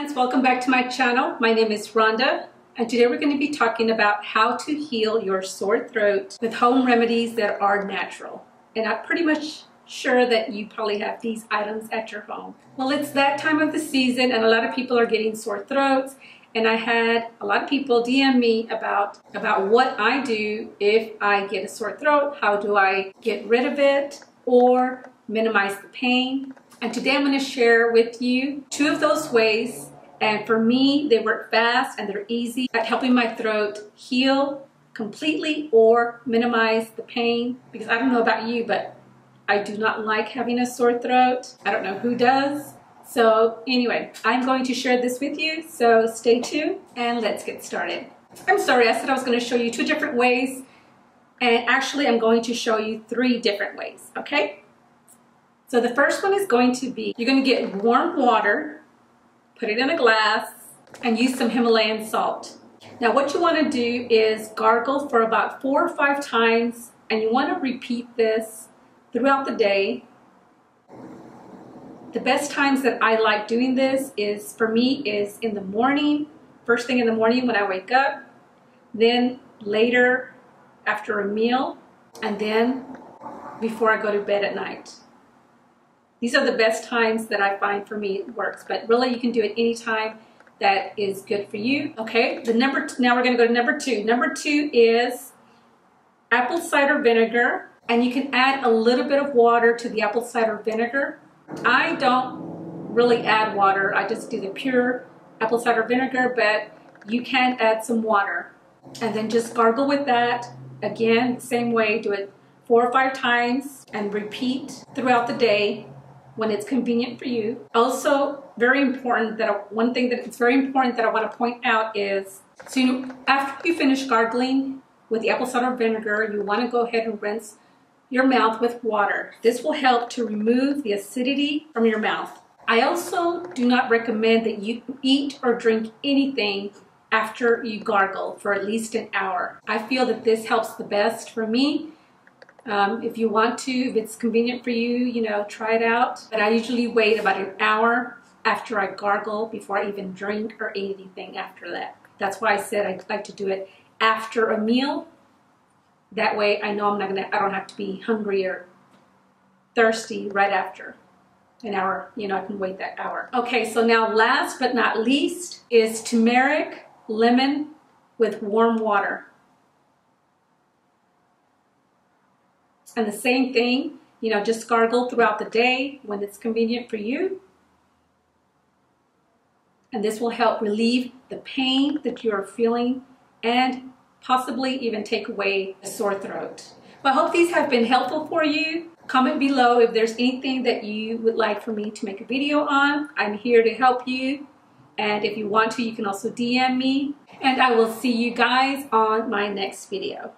friends, welcome back to my channel. My name is Rawnda and today we're going to be talking about how to heal your sore throat with home remedies that are natural. And I'm pretty much sure that you probably have these items at your home. Well, it's that time of the season and a lot of people are getting sore throats and I had a lot of people DM me about about what I do if I get a sore throat, how do I get rid of it or minimize the pain. And today I'm going to share with you two of those ways. And for me, they work fast and they're easy at helping my throat heal completely or minimize the pain. Because I don't know about you, but I do not like having a sore throat. I don't know who does. So anyway, I'm going to share this with you. So stay tuned and let's get started. I'm sorry, I said I was going to show you two different ways. And actually, I'm going to show you three different ways, okay? So the first one is going to be, you're going to get warm water, put it in a glass, and use some Himalayan salt. Now what you want to do is gargle for about four or five times, and you want to repeat this throughout the day. The best times that I like doing this is, for me, is in the morning, first thing in the morning when I wake up, then later after a meal, and then before I go to bed at night. These are the best times that I find for me it works, but really you can do it anytime that is good for you. Okay, the number now we're gonna go to number two. Number two is apple cider vinegar, and you can add a little bit of water to the apple cider vinegar. I don't really add water, I just do the pure apple cider vinegar, but you can add some water. And then just gargle with that. Again, same way, do it four or five times and repeat throughout the day when it's convenient for you. Also, very important that one thing that it's very important that I want to point out is so you know, after you finish gargling with the apple cider vinegar, you want to go ahead and rinse your mouth with water. This will help to remove the acidity from your mouth. I also do not recommend that you eat or drink anything after you gargle for at least an hour. I feel that this helps the best for me um, if you want to, if it's convenient for you, you know, try it out. But I usually wait about an hour after I gargle before I even drink or eat anything after that. That's why I said I'd like to do it after a meal. That way I know I'm not gonna, I don't have to be hungry or thirsty right after an hour. You know, I can wait that hour. Okay, so now last but not least is turmeric lemon with warm water. And the same thing, you know, just gargle throughout the day when it's convenient for you. And this will help relieve the pain that you're feeling and possibly even take away a sore throat. Well, I hope these have been helpful for you. Comment below if there's anything that you would like for me to make a video on. I'm here to help you. And if you want to, you can also DM me. And I will see you guys on my next video.